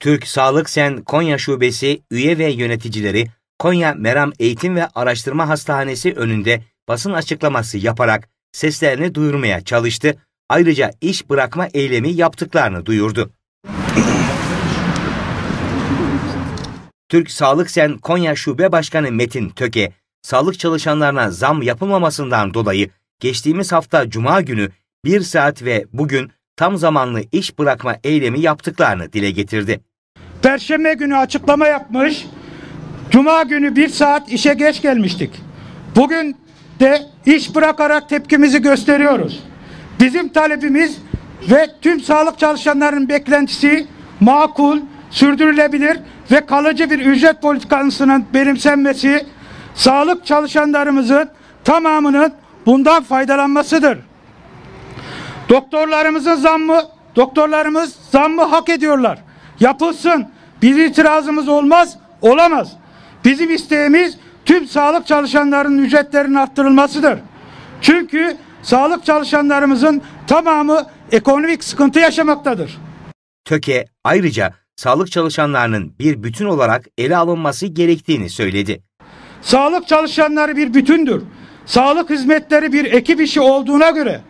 Türk Sağlık Sen Konya Şubesi üye ve yöneticileri Konya Meram Eğitim ve Araştırma Hastanesi önünde basın açıklaması yaparak seslerini duyurmaya çalıştı. Ayrıca iş bırakma eylemi yaptıklarını duyurdu. Türk Sağlık Sen Konya Şube Başkanı Metin Töke, sağlık çalışanlarına zam yapılmamasından dolayı geçtiğimiz hafta Cuma günü 1 saat ve bugün tam zamanlı iş bırakma eylemi yaptıklarını dile getirdi. Perşembe günü açıklama yapmış. Cuma günü bir saat işe geç gelmiştik. Bugün de iş bırakarak tepkimizi gösteriyoruz. Bizim talebimiz ve tüm sağlık çalışanlarının beklentisi makul, sürdürülebilir ve kalıcı bir ücret politikasının benimsenmesi, sağlık çalışanlarımızın tamamının bundan faydalanmasıdır. Doktorlarımızın zammı, doktorlarımız zammı hak ediyorlar. Yapılsın. Bir itirazımız olmaz, olamaz. Bizim isteğimiz tüm sağlık çalışanlarının ücretlerinin arttırılmasıdır. Çünkü sağlık çalışanlarımızın tamamı ekonomik sıkıntı yaşamaktadır. Töke ayrıca sağlık çalışanlarının bir bütün olarak ele alınması gerektiğini söyledi. Sağlık çalışanları bir bütündür. Sağlık hizmetleri bir ekip işi olduğuna göre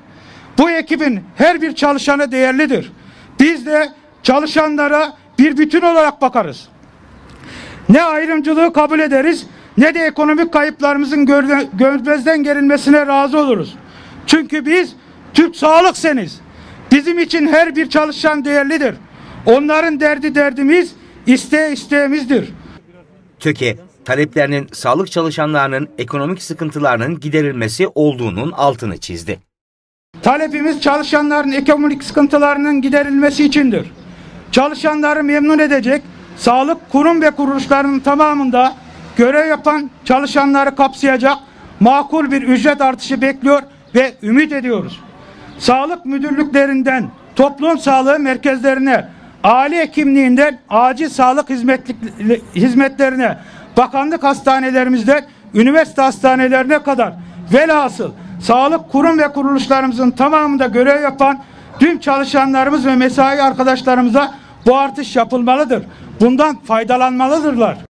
bu ekibin her bir çalışanı değerlidir. Biz de çalışanlara bir bütün olarak bakarız. Ne ayrımcılığı kabul ederiz ne de ekonomik kayıplarımızın görmezden gelinmesine razı oluruz. Çünkü biz Türk Sağlık Seniz. Bizim için her bir çalışan değerlidir. Onların derdi derdimiz, iste isteğimizdir. Töke, taleplerinin sağlık çalışanlarının ekonomik sıkıntılarının giderilmesi olduğunun altını çizdi. Talebimiz çalışanların ekonomik sıkıntılarının giderilmesi içindir. Çalışanları memnun edecek, sağlık kurum ve kuruluşlarının tamamında görev yapan çalışanları kapsayacak makul bir ücret artışı bekliyor ve ümit ediyoruz. Sağlık müdürlüklerinden toplum sağlığı merkezlerine, aile hekimliğinden acil sağlık hizmetlerine, bakanlık hastanelerimizden üniversite hastanelerine kadar velhasıl sağlık kurum ve kuruluşlarımızın tamamında görev yapan tüm çalışanlarımız ve mesai arkadaşlarımıza bu artış yapılmalıdır. Bundan faydalanmalıdırlar.